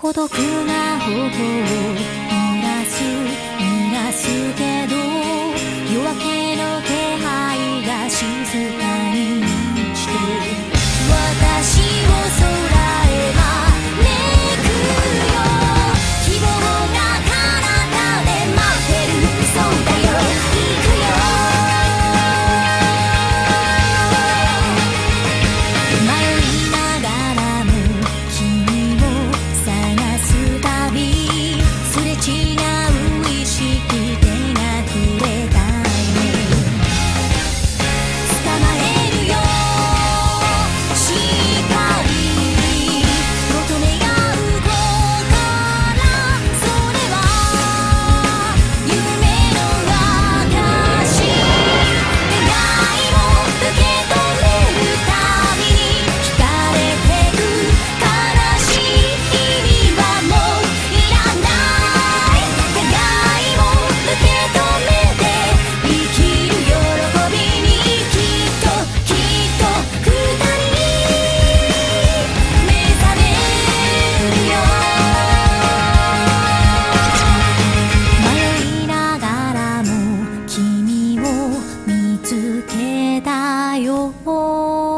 孤独な頬を濡らす濡らすけど夜明けだよ。